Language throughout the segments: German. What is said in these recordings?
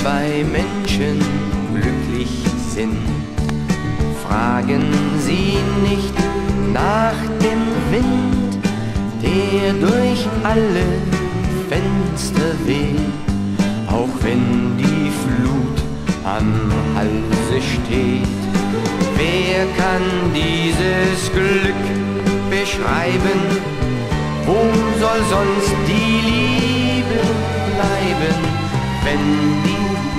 zwei Menschen glücklich sind, fragen sie nicht nach dem Wind, der durch alle Fenster weht, auch wenn die Flut am Halse steht. Wer kann dieses Glück beschreiben? Wo soll sonst die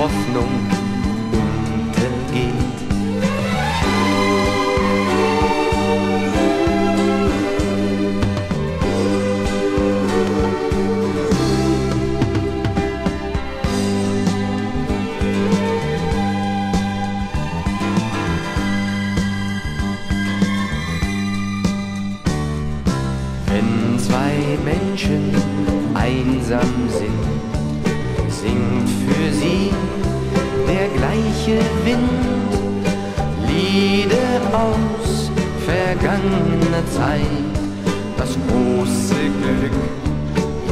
Hoffnung Wenn zwei Menschen einsam sind, singt gleiche Wind Lieder aus vergangener Zeit. Das große Glück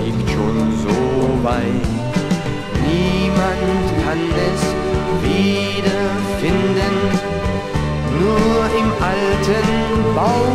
liegt schon so weit. Niemand kann es wiederfinden, nur im alten Baum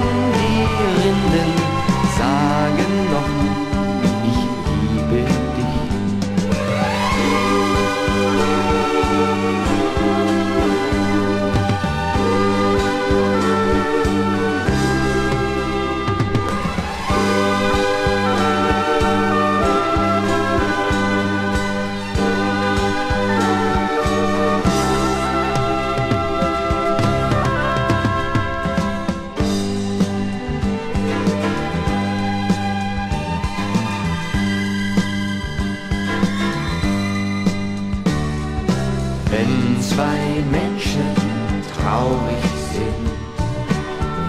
zwei Menschen traurig sind,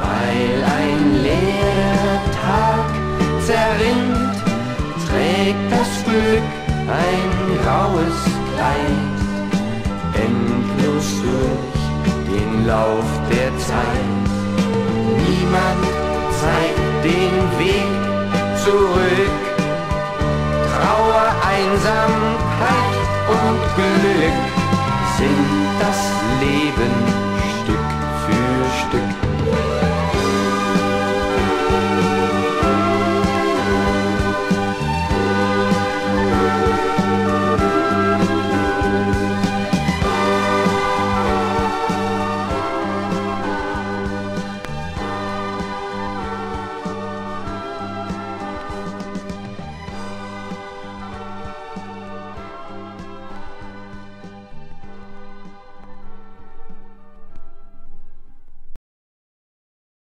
weil ein leerer Tag zerrinnt, trägt das Glück ein graues Kleid, endlos durch den Lauf der Zeit. Niemand zeigt den Weg zurück, Trauer, Einsamkeit Optic.